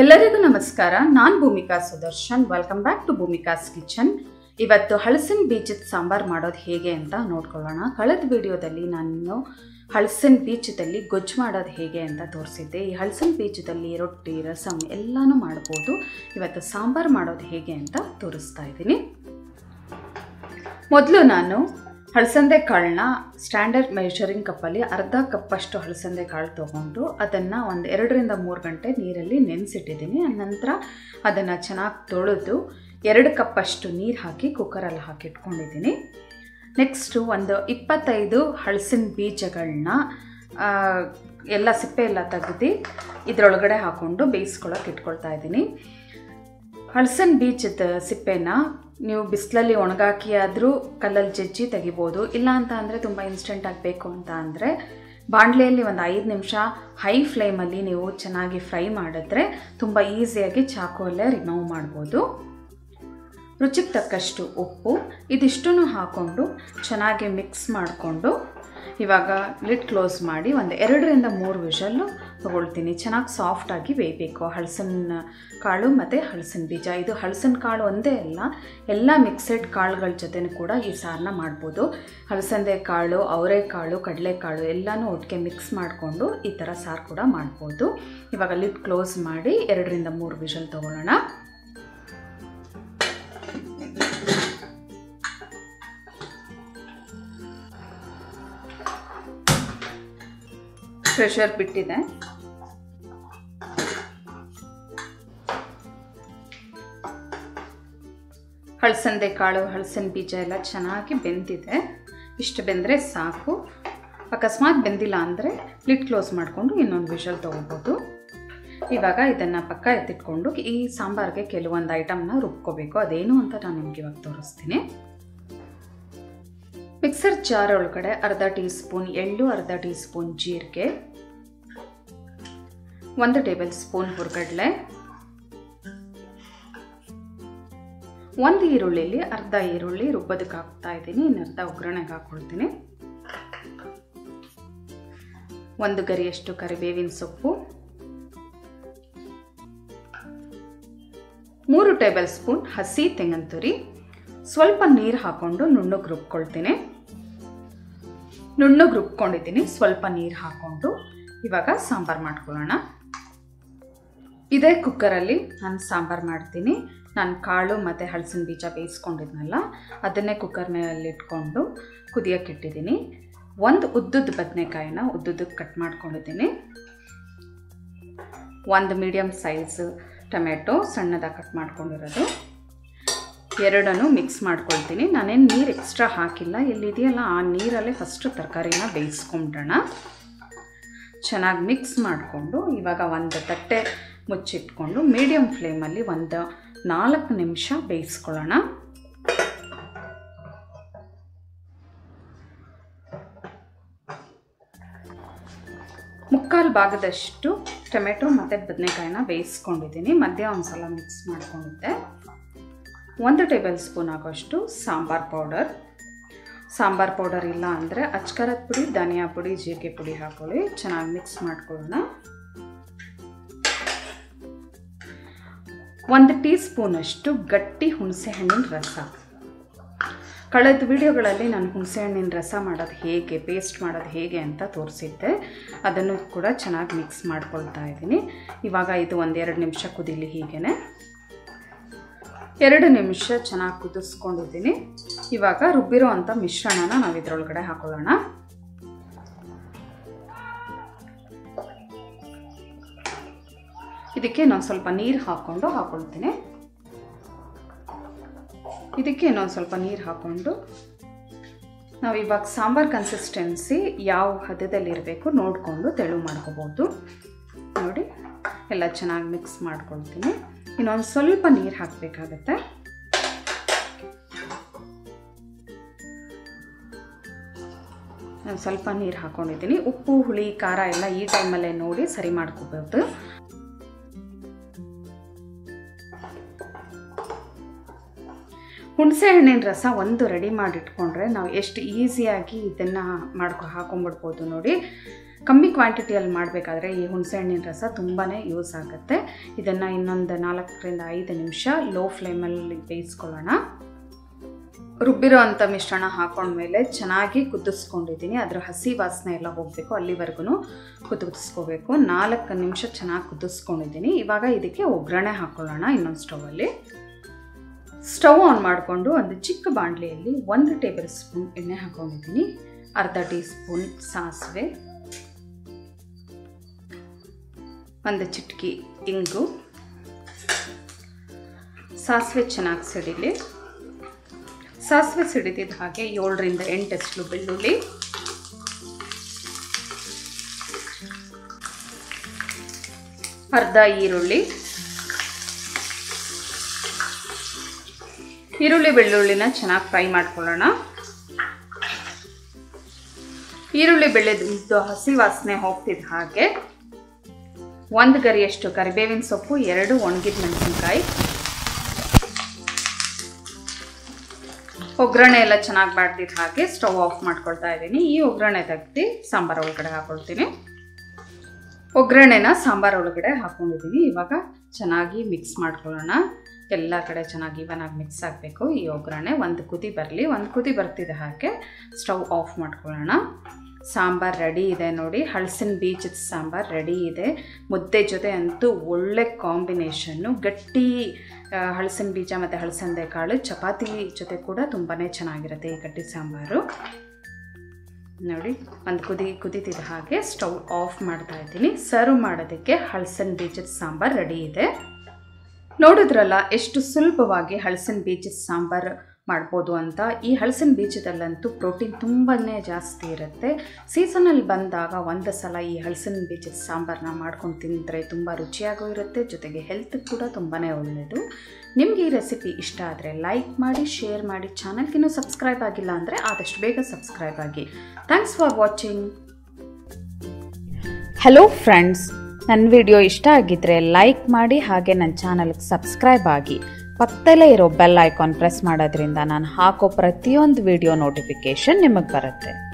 ಎಲ್ಲರಿಗೂ ನಮಸ್ಕಾರ. ನಾನು Bhoomika Sudarshan. Welcome back to Bhoomika's kitchen ಇವತ್ತು ಹಲಸಿನ ಬೀಜದ ಸಾಂಬಾರು ಮಾಡೋದು ಹೇಗೆ ಅಂತ ನೋಡ್ಕೊಳ್ಳೋಣ. ಕಳೆದ ವಿಡಿಯೋದಲ್ಲಿ ನಾನು ಹಲಸಿನ ಬೀಜದಲ್ಲಿ ಗೊಜ್ಜು ಮಾಡೋದು ಹೇಗೆ ಅಂತ ತೋರಿಸಿದ್ದೆ. ಈ ಹಲಸಿನ ಬೀಜದಲ್ಲಿ ರೊಟ್ಟಿ ರಸಮ್ ಎಲ್ಲನೂ ಮಾಡ್ಬೋದು. ಇವತ್ತು ಸಾಂಬಾರು ಮಾಡೋದು ಹೇಗೆ ಅಂತ ತೋರಿಸ್ತಾ ಇದ್ದೀನಿ. ಮೊದಲು ನಾನು ಹಳಸಂದೆ ಕಾಳನ್ನ ಸ್ಟ್ಯಾಂಡರ್ಡ್ ಮೆಷರಿಂಗ್ ಕಪ್ಪಲ್ಲಿ ಅರ್ಧ ಕಪ್ಪಷ್ಟು ಹಳಸಂದೆ ಕಾಳು ತೊಗೊಂಡು ಅದನ್ನು ಒಂದು ಎರಡರಿಂದ ಮೂರು ಗಂಟೆ ನೀರಲ್ಲಿ ನೆನೆಸಿಟ್ಟಿದ್ದೀನಿ. ನಂತರ ಅದನ್ನು ಚೆನ್ನಾಗಿ ತೊಳೆದು ಎರಡು ಕಪ್ಪಷ್ಟು ನೀರು ಹಾಕಿ ಕುಕ್ಕರಲ್ಲಿ ಹಾಕಿ ಇಟ್ಕೊಂಡಿದ್ದೀನಿ ನೆಕ್ಸ್ಟು ಒಂದು ಇಪ್ಪತ್ತೈದು ಹಳಸಿನ ಬೀಜಗಳನ್ನ ಎಲ್ಲ ಸಿಪ್ಪೆ ಎಲ್ಲ ತೆಗೆದು ಇದರೊಳಗಡೆ ಹಾಕ್ಕೊಂಡು ಬೇಯಿಸ್ಕೊಳಕ್ಕೆ ಇಟ್ಕೊಳ್ತಾ ಇದ್ದೀನಿ. ಹಳಸಿನ ಬೀಜದ ಸಿಪ್ಪೆನ ನೀವು ಬಿಸಿಲಲ್ಲಿ ಒಣಗಾಕಿ ಆದರೂ ಕಲ್ಲಲ್ಲಿ ಜಜ್ಜಿ ತೆಗಿಬೋದು. ಇಲ್ಲ ಅಂತ ಅಂದರೆ ತುಂಬ ಇನ್ಸ್ಟೆಂಟ್ ಆಗಬೇಕು ಅಂತ ಅಂದರೆ ಬಾಣಲೆಯಲ್ಲಿ ಒಂದು ಐದು ನಿಮಿಷ ಹೈ ಫ್ಲೇಮಲ್ಲಿ ನೀವು ಚೆನ್ನಾಗಿ ಫ್ರೈ ಮಾಡಿದ್ರೆ ತುಂಬ ಈಸಿಯಾಗಿ ಚಾಕುವಲ್ಲೇ ರಿಮೂವ್ ಮಾಡ್ಬೋದು. ರುಚಿಗೆ ತಕ್ಕಷ್ಟು ಉಪ್ಪು, ಇದಿಷ್ಟನ್ನು ಹಾಕ್ಕೊಂಡು ಚೆನ್ನಾಗಿ ಮಿಕ್ಸ್ ಮಾಡಿಕೊಂಡು ಇವಾಗ ಲಿಡ್ ಕ್ಲೋಸ್ ಮಾಡಿ ಒಂದು ಎರಡರಿಂದ ಮೂರು ವಿಷಲ್ಲು ತೊಗೊಳ್ತೀನಿ. ಚೆನ್ನಾಗಿ ಸಾಫ್ಟಾಗಿ ಬೇಯಬೇಕು. ಹಳಸಿನ ಕಾಳು ಮತ್ತು ಹಳಸಿನ ಬೀಜ. ಇದು ಹಳಸಿನ ಕಾಳು ಒಂದೇ ಅಲ್ಲ, ಎಲ್ಲ ಮಿಕ್ಸೆಡ್ ಕಾಳುಗಳ ಜೊತೆನೂ ಕೂಡ ಈ ಸಾರನ್ನ ಮಾಡ್ಬೋದು. ಹಲಸಂದೆ ಕಾಳು, ಅವರೆಕಾಳು, ಕಡಲೆಕಾಳು ಎಲ್ಲನೂ ಒಟ್ಟಿಗೆ ಮಿಕ್ಸ್ ಮಾಡಿಕೊಂಡು ಈ ಥರ ಸಾರು ಕೂಡ ಮಾಡ್ಬೋದು. ಇವಾಗ ಲಿಡ್ ಕ್ಲೋಸ್ ಮಾಡಿ ಎರಡರಿಂದ ಮೂರು ವಿಷಲ್ ತೊಗೊಳ್ಳೋಣ. ಪ್ರೆಷರ್ ಬಿಟ್ಟಿದೆ. ಹಳಸಂದೆ ಕಾಳು ಹಳಸಿನ ಬೀಜ ಎಲ್ಲ ಚೆನ್ನಾಗಿ ಬೆಂದಿದೆ. ಇಷ್ಟು ಬೆಂದರೆ ಸಾಕು. ಅಕಸ್ಮಾತ್ ಬೆಂದಿಲ್ಲ ಅಂದರೆ ಲಿಟ್ ಕ್ಲೋಸ್ ಮಾಡಿಕೊಂಡು ಇನ್ನೊಂದು ವಿಷಲ್ ತೊಗೋಬೋದು. ಇವಾಗ ಇದನ್ನು ಪಕ್ಕ ಎತ್ತಿಟ್ಕೊಂಡು ಈ ಸಾಂಬಾರಿಗೆ ಕೆಲವೊಂದು ಐಟಮ್ನ ರುಬ್ಕೋಬೇಕು. ಅದೇನು ಅಂತ ನಾನು ನಿಮ್ಗೆ ಇವಾಗ ತೋರಿಸ್ತೀನಿ. ಮಿಕ್ಸರ್ ಜಾರ್ ಒಳಗಡೆ ಅರ್ಧ ಟೀ ಸ್ಪೂನ್ ಎಳ್ಳು, ಅರ್ಧ ಟೀ ಸ್ಪೂನ್ ಜೀರಿಗೆ, ಒಂದು ಟೇಬಲ್ ಸ್ಪೂನ್ ಹುರ್ಗಡ್ಲೆ, ಒಂದು ಈರುಳ್ಳಿಲಿ ಅರ್ಧ ಈರುಳ್ಳಿ ರುಬ್ಬೋದಕ್ಕೆ ಹಾಕ್ತಾ ಇದ್ದೀನಿ. ಇನ್ನರ್ಧ ಒಗ್ಗರಣೆಗೆ ಹಾಕ್ಕೊಳ್ತೀನಿ. ಒಂದು ಗರಿಯಷ್ಟು ಕರಿಬೇವಿನ ಸೊಪ್ಪು, ಮೂರು ಟೇಬಲ್ ಸ್ಪೂನ್ ಹಸಿ ತೆಂಗಿನ ತುರಿ, ಸ್ವಲ್ಪ ನೀರು ಹಾಕ್ಕೊಂಡು ನುಣ್ಣಗೆ ರುಬ್ಕೊಳ್ತೀನಿ. ನುಣ್ಣಗೆ ರುಬ್ಕೊಂಡಿದ್ದೀನಿ. ಸ್ವಲ್ಪ ನೀರು ಹಾಕ್ಕೊಂಡು ಇವಾಗ ಸಾಂಬಾರು ಮಾಡ್ಕೊಳ್ಳೋಣ. ಇದೇ ಕುಕ್ಕರಲ್ಲಿ ನಾನು ಸಾಂಬಾರು ಮಾಡ್ತೀನಿ. ನಾನು ಕಾಳು ಮತ್ತು ಹಳಸಿನ ಬೀಜ ಬೇಯಿಸ್ಕೊಂಡಿದ್ನಲ್ಲ, ಅದನ್ನೇ ಕುಕ್ಕರ್ನಲ್ಲಿ ಇಟ್ಕೊಂಡು ಕುದಿಯೋಕೆ ಇಟ್ಟಿದ್ದೀನಿ. ಒಂದು ಉದ್ದದ ಬದನೆಕಾಯಿನ ಉದ್ದುದ್ದಕ್ಕೆ ಕಟ್ ಮಾಡ್ಕೊಂಡಿದ್ದೀನಿ. ಒಂದು ಮೀಡಿಯಮ್ ಸೈಜ್ ಟೊಮೆಟೊ ಸಣ್ಣದಾಗಿ ಕಟ್ ಮಾಡ್ಕೊಂಡಿರೋದು. ಎರಡನ್ನು ಮಿಕ್ಸ್ ಮಾಡ್ಕೊಳ್ತೀನಿ. ನಾನೇನು ನೀರು ಎಕ್ಸ್ಟ್ರಾ ಹಾಕಿಲ್ಲ. ಎಲ್ಲಿದೆಯಲ್ಲ? ಆ ನೀರಲ್ಲೇ ಫಸ್ಟು ತರಕಾರಿನ ಬೇಯಿಸ್ಕೊಂಬಿಡೋಣ ಚೆನ್ನಾಗಿ ಮಿಕ್ಸ್ ಮಾಡಿಕೊಂಡು ಇವಾಗ ಒಂದು ತಟ್ಟೆ ಮುಚ್ಚಿಟ್ಕೊಂಡು ಮೀಡಿಯಮ್ ಫ್ಲೇಮಲ್ಲಿ ಒಂದು ನಾಲ್ಕು ನಿಮಿಷ ಬೇಯಿಸ್ಕೊಳ್ಳೋಣ. ಮುಕ್ಕಾಲು ಭಾಗದಷ್ಟು ಟೊಮೆಟೊ ಮತ್ತು ಬದನೆಕಾಯಿನ ಬೇಯಿಸ್ಕೊಂಡಿದ್ದೀನಿ. ಮಧ್ಯ ಒಂದು ಸಲ ಮಿಕ್ಸ್ ಮಾಡ್ಕೊಂಡಿದ್ದೆ. ಒಂದು ಟೇಬಲ್ ಸ್ಪೂನ್ ಆಗೋಷ್ಟು ಸಾಂಬಾರ್ ಪೌಡರ್. ಸಾಂಬಾರ್ ಪೌಡರ್ ಇಲ್ಲ ಅಂದರೆ ಅಚ್ಕರದ ಪುಡಿ, ಧನಿಯಾ ಪುಡಿ, ಜೀರಿಗೆ ಪುಡಿ ಹಾಕೊಳ್ಳಿ. ಚೆನ್ನಾಗಿ ಮಿಕ್ಸ್ ಮಾಡ್ಕೊಳ್ಳೋಣ. ಒಂದು ಟೀ ಸ್ಪೂನಷ್ಟು ಗಟ್ಟಿ ಹುಣಸೆಹಣ್ಣಿನ ರಸ. ಕಳೆದ ವಿಡಿಯೋಗಳಲ್ಲಿ ನಾನು ಹುಣಸೆಹಣ್ಣಿನ ರಸ ಮಾಡೋದು ಹೇಗೆ ಪೇಸ್ಟ್ ಮಾಡೋದು ಹೇಗೆ ಅಂತ ತೋರಿಸಿದ್ದೆ. ಅದನ್ನು ಕೂಡ ಚೆನ್ನಾಗಿ ಮಿಕ್ಸ್ ಮಾಡ್ಕೊಳ್ತಾ ಇದ್ದೀನಿ. ಇವಾಗ ಇದು ಒಂದೆರಡು ನಿಮಿಷ ಕುದಿಲಿ ಹೀಗೇ ಎರಡು ನಿಮಿಷ ಚೆನ್ನಾಗಿ ಕುದಿಸ್ಕೊಂಡಿದ್ದೀನಿ. ಇವಾಗ ರುಬ್ಬಿರೋ ಅಂಥ ಮಿಶ್ರಣನ ನಾವು ಇದರೊಳಗಡೆ ಹಾಕೊಳ್ಳೋಣ. ಇದಕ್ಕೆ ನಾನು ಸ್ವಲ್ಪ ನೀರು ಹಾಕ್ಕೊಂಡು ಹಾಕೊಳ್ತೀನಿ. ಇದಕ್ಕೆ ಇನ್ನೊಂದು ಸ್ವಲ್ಪ ನೀರು ಹಾಕ್ಕೊಂಡು ನಾವು ಇವಾಗ ಸಾಂಬಾರ್ ಕನ್ಸಿಸ್ಟೆನ್ಸಿ ಯಾವ ಹದದಲ್ಲಿರಬೇಕು ನೋಡಿಕೊಂಡು ತೆಳು ಮಾಡ್ಕೋಬೋದು. ನೋಡಿ, ಎಲ್ಲ ಚೆನ್ನಾಗಿ ಮಿಕ್ಸ್ ಮಾಡ್ಕೊಳ್ತೀನಿ. ಇನ್ನೊಂದು ಸ್ವಲ್ಪ ನೀರು ಹಾಕಬೇಕಾಗತ್ತೆ. ನಾನು ಸ್ವಲ್ಪ ನೀರು ಹಾಕ್ಕೊಂಡಿದ್ದೀನಿ ಉಪ್ಪು, ಹುಳಿ, ಖಾರ ಎಲ್ಲ ಈ ಟೈಮಲ್ಲೇ ನೋಡಿ ಸರಿ ಮಾಡ್ಕೋಬೋದು. ಹುಣಸೆ ಹಣ್ಣಿನ ರಸ ಒಂದು ರೆಡಿ ಮಾಡಿಟ್ಕೊಂಡ್ರೆ ನಾವು ಎಷ್ಟು ಈಸಿಯಾಗಿ ಇದನ್ನು ಮಾಡ್ಕೊ ಹಾಕೊಂಡ್ಬಿಡ್ಬೋದು ನೋಡಿ. ಕಮ್ಮಿ ಕ್ವಾಂಟಿಟಿಯಲ್ಲಿ ಮಾಡಬೇಕಾದ್ರೆ ಈ ಹುಣಸೆಹಣ್ಣಿನ ರಸ ತುಂಬಾ ಯೂಸ್ ಆಗುತ್ತೆ. ಇದನ್ನು ಇನ್ನೊಂದು ನಾಲ್ಕರಿಂದ ಐದು ನಿಮಿಷ ಲೋ ಫ್ಲೇಮಲ್ಲಿ ಬೇಯಿಸ್ಕೊಳ್ಳೋಣ. ರುಬ್ಬಿರೋ ಅಂಥ ಮಿಶ್ರಣ ಹಾಕೊಂಡ್ಮೇಲೆ ಚೆನ್ನಾಗಿ ಕುದಿಸ್ಕೊಂಡಿದ್ದೀನಿ. ಅದರ ಹಸಿ ವಾಸನೆ ಎಲ್ಲ ಹೋಗಬೇಕು ಅಲ್ಲಿವರೆಗೂ ಕುದಿಸ್ಕೋಬೇಕು. ನಾಲ್ಕು ನಿಮಿಷ ಚೆನ್ನಾಗಿ ಕುದಿಸ್ಕೊಂಡಿದ್ದೀನಿ. ಇವಾಗ ಇದಕ್ಕೆ ಒಗ್ಗರಣೆ ಹಾಕ್ಕೊಳ್ಳೋಣ ಇನ್ನೊಂದು ಸ್ಟೌವಲ್ಲಿ ಸ್ಟವ್ ಆನ್ ಮಾಡಿಕೊಂಡು ಒಂದು ಚಿಕ್ಕ ಬಾಣಲೆಯಲ್ಲಿ ಒಂದು ಟೇಬಲ್ ಸ್ಪೂನ್ ಎಣ್ಣೆ ಹಾಕೊಂಡಿದ್ದೀನಿ. ಅರ್ಧ ಟೀ ಸ್ಪೂನ್ ಸಾಸಿವೆ. ಒಂದು ಚಿಟ್ಕಿ ಇಂಗು. ಸಾಸಿವೆ ಚೆನ್ನಾಗಿ ಸಿಡಿಲಿ. ಸಾಸಿವೆ ಸಿಡಿದಿದ್ದ ಹಾಗೆ ಏಳರಿಂದ ಎಂಟಷ್ಟು ಬೆಳ್ಳುಳ್ಳಿ. ಅರ್ಧ ಈರುಳ್ಳಿ. ಈರುಳ್ಳಿ ಬೆಳ್ಳುಳ್ಳಿನ ಚೆನ್ನಾಗಿ ಫ್ರೈ ಮಾಡ್ಕೊಳ್ಳೋಣ. ಈರುಳ್ಳಿ ಬೆಳೆದು ಹಸಿ ವಾಸನೆ ಹೋಗ್ತಿದ್ದ ಹಾಗೆ ಒಂದು ಗರಿಯಷ್ಟು ಕರಿಬೇವಿನ ಸೊಪ್ಪು, ಎರಡು ಒಣಗಿದ ಮೆಣಸಿನ್ಕಾಯಿ. ಒಗ್ಗರಣೆ ಎಲ್ಲ ಚೆನ್ನಾಗಿ ಬಾಡ್ದಿದ್ದ ಹಾಗೆ ಸ್ಟವ್ ಆಫ್ ಮಾಡ್ಕೊಳ್ತಾ ಇದ್ದೀನಿ. ಈ ಒಗ್ಗರಣೆ ತೆಗ್ದು ಸಾಂಬಾರು ಒಳಗಡೆ ಹಾಕೊಳ್ತೀನಿ. ಒಗ್ಗರಣೆನ ಸಾಂಬಾರು ಒಳಗಡೆ ಹಾಕ್ಕೊಂಡಿದ್ದೀನಿ ಇವಾಗ ಚೆನ್ನಾಗಿ ಮಿಕ್ಸ್ ಮಾಡ್ಕೊಳ್ಳೋಣ. ಎಲ್ಲ ಕಡೆ ಚೆನ್ನಾಗಿ ಇವನಾಗಿ ಮಿಕ್ಸ್ ಆಗಬೇಕು. ಈ ಒಗ್ಗರಣೆ ಒಂದು ಕುದಿ ಬರಲಿ. ಒಂದು ಕುದಿ ಬರ್ತಿದ್ದ ಹಾಗೆ ಸ್ಟವ್ ಆಫ್ ಮಾಡ್ಕೊಳ್ಳೋಣ. ಸಾಂಬಾರು ರೆಡಿ ಇದೆ ನೋಡಿ. ಹಳಸಿನ ಬೀಜದ ಸಾಂಬಾರು ರೆಡಿ ಇದೆ. ಮುದ್ದೆ ಜೊತೆ ಅಂತೂ ಒಳ್ಳೆ ಕಾಂಬಿನೇಷನ್ನು ಗಟ್ಟಿ ಹಳಸಿನ ಬೀಜ ಮತ್ತು ಹಳಸಂದೆ ಕಾಳು, ಚಪಾತಿ ಜೊತೆ ಕೂಡ ತುಂಬಾ ಚೆನ್ನಾಗಿರುತ್ತೆ ಈ ಗಟ್ಟಿ ಸಾಂಬಾರು. ನೋಡಿ, ಒಂದು ಕುದಿ, ಕುದೀತಿದ ಹಾಗೆ ಸ್ಟವ್ ಆಫ್ ಮಾಡ್ತಾ ಇದ್ದೀನಿ. ಸರ್ವ್ ಮಾಡೋದಕ್ಕೆ ಹಳಸಿನ ಬೀಜದ ಸಾಂಬಾರು ರೆಡಿ ಇದೆ. ನೋಡಿದ್ರಲ್ಲ, ಎಷ್ಟು ಸುಲಭವಾಗಿ ಹಳಸಿನ ಬೀಜದ ಸಾಂಬಾರು ಮಾಡ್ಬೋದು ಅಂತ. ಈ ಹಲಸಿನ ಬೀಜದಲ್ಲಂತೂ ಪ್ರೋಟೀನ್ ತುಂಬಾ ಜಾಸ್ತಿ ಇರುತ್ತೆ. ಸೀಸನಲ್ಲಿ ಬಂದಾಗ ಒಂದು ಸಲ ಈ ಹಲಸಿನ ಬೀಜದ ಸಾಂಬಾರನ್ನ ಮಾಡ್ಕೊಂಡು ತಿಂದರೆ ತುಂಬ ರುಚಿಯಾಗೂ ಇರುತ್ತೆ, ಜೊತೆಗೆ ಹೆಲ್ತ್ ಕೂಡ ತುಂಬಾ ಒಳ್ಳೆಯದು. ನಿಮಗೆ ಈ ರೆಸಿಪಿ ಇಷ್ಟ ಆದರೆ ಲೈಕ್ ಮಾಡಿ ಶೇರ್ ಮಾಡಿ ಚಾನಲ್ಗಿನ್ನೂ ಸಬ್ಸ್ಕ್ರೈಬ್ ಆಗಿಲ್ಲ ಅಂದರೆ ಆದಷ್ಟು ಬೇಗ ಸಬ್ಸ್ಕ್ರೈಬ್ ಆಗಿ. Thanks for watching hello friends ನನ್ನ ವಿಡಿಯೋ ಇಷ್ಟ ಆಗಿದ್ದರೆ ಲೈಕ್ ಮಾಡಿ ಹಾಗೆ ನನ್ನ ಚಾನಲ್ಗೆ ಸಬ್ಸ್ಕ್ರೈಬ್ ಆಗಿ. ಪಕ್ಕದಲ್ಲೇ ಇರೋ ಬೆಲ್ ಐಕಾನ್ ಪ್ರೆಸ್ ಮಾಡೋದ್ರಿಂದ ನಾನು ಹಾಕೋ ಪ್ರತಿಯೊಂದು ವಿಡಿಯೋ ನೋಟಿಫಿಕೇಷನ್ ನಿಮಗೆ ಬರುತ್ತೆ.